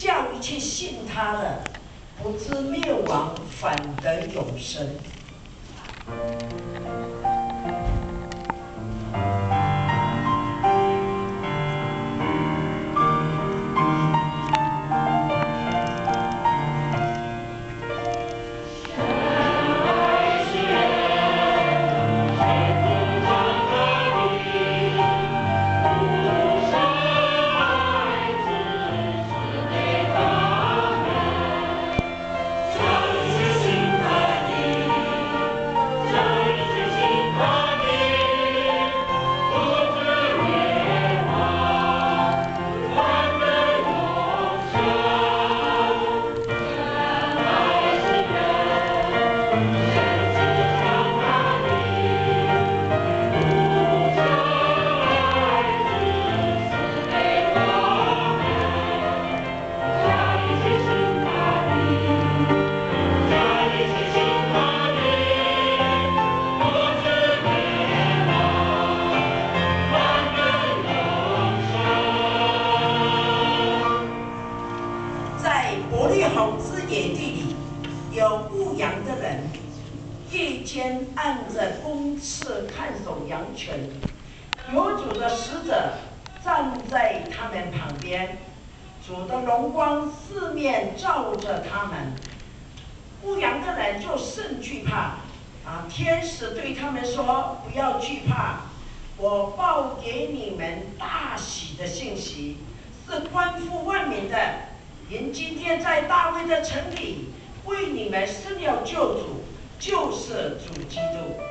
叫一切信他的，不知灭亡，反得永生。在伯利恒之野地里，有牧羊的人，夜间按着公翅看守羊群，有主的使者站在他们旁边，主的荣光四面照着他们，牧羊的人就甚惧怕。啊，天使对他们说：“不要惧怕，我报给你们大喜的信息，是关乎万民的。”您今天在大卫的城里为你们施了救主，就是主基督。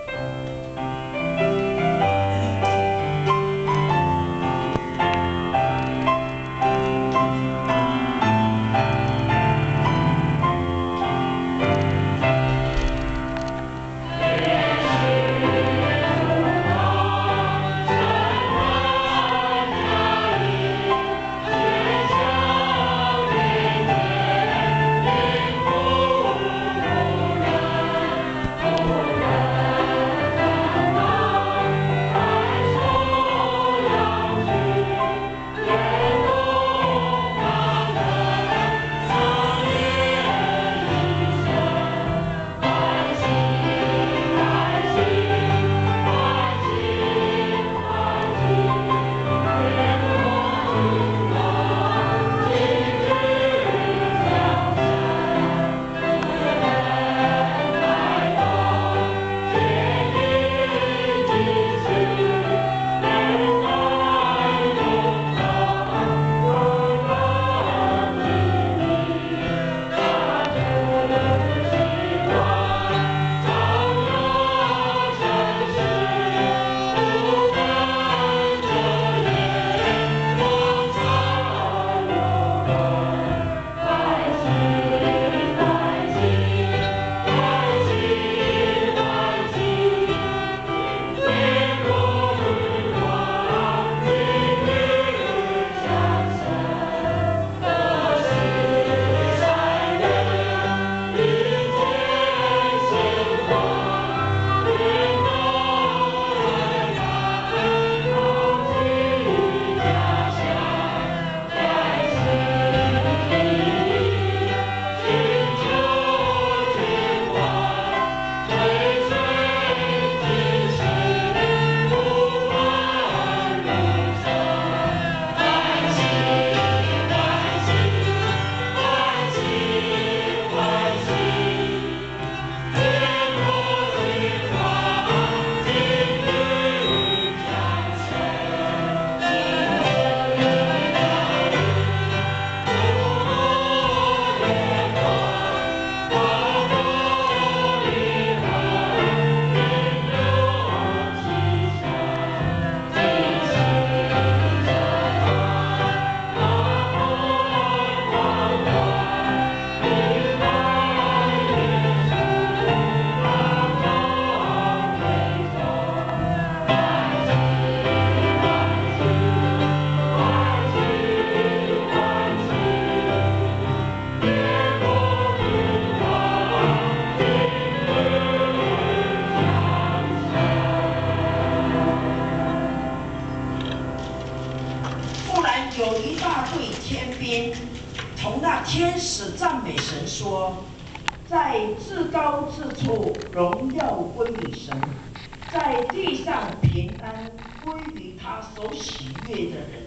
四处荣耀归于神，在地上平安归于他所喜悦的人。”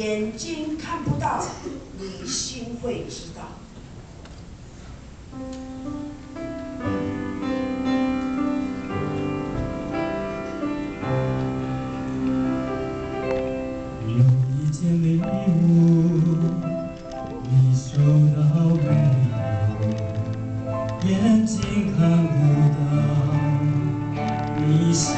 眼睛看不到你心会知道。有一件礼物你收到没有？眼睛看不到你心